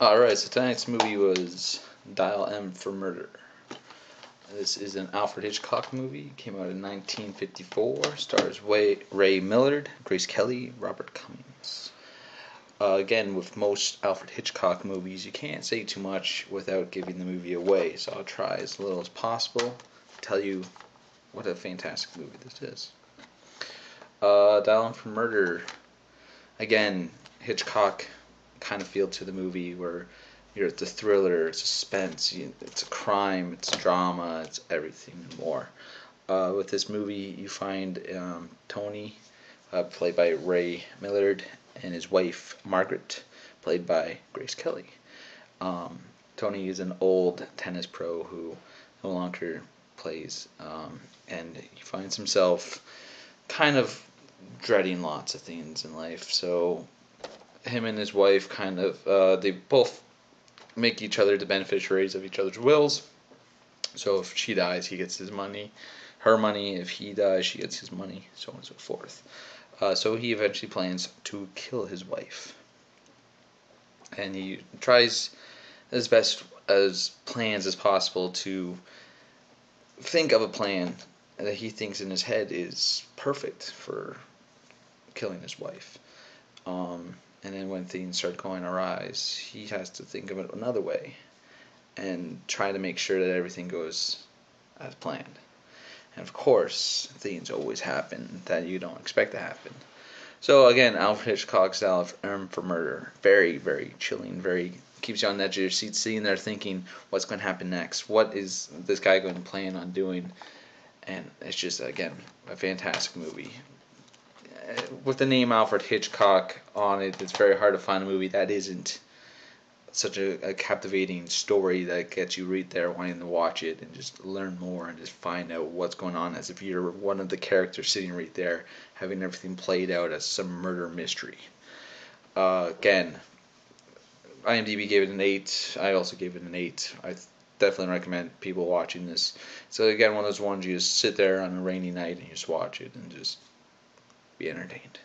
Alright, so tonight's movie was Dial M for Murder. This is an Alfred Hitchcock movie. Came out in 1954. Stars Ray Milland, Grace Kelly, Robert Cummings. Uh, again, with most Alfred Hitchcock movies, you can't say too much without giving the movie away. So I'll try as little as possible to tell you what a fantastic movie this is. Uh, Dial M for Murder. Again, Hitchcock kind of feel to the movie where you're a thriller, suspense, it's a crime, it's drama, it's everything and more. Uh, with this movie, you find um, Tony, uh, played by Ray Milland, and his wife Margaret, played by Grace Kelly. Um, Tony is an old tennis pro who no longer plays, um, and he finds himself kind of dreading lots of things in life. So him and his wife kind of uh, they both make each other the beneficiaries of each other's wills. So if she dies, he gets his money, her money. If he dies, she gets his money, so on and so forth. Uh, so he eventually plans to kill his wife, and he tries as best as plans as possible to think of a plan that he thinks in his head is perfect for killing his wife. Um, and then when things start going awry, he has to think of it another way and try to make sure that everything goes as planned. And of course, things always happen that you don't expect to happen. So again, Alfred Hitchcock's style of for Murder, very, very chilling, very keeps you on the edge of your seat, sitting there thinking, what's going to happen next? What is this guy going to plan on doing? And it's just again a fantastic movie with the name Alfred Hitchcock on it, it's very hard to find a movie that isn't such a, a, captivating story that gets you right there wanting to watch it and just learn more and just find out what's going on as if you're one of the characters sitting right there having everything played out as some murder mystery. Uh, again, IMDb gave it an 8. I also gave it an 8. I definitely recommend people watching this. So again, one of those ones you just sit there on a rainy night and you just watch it and just be entertained.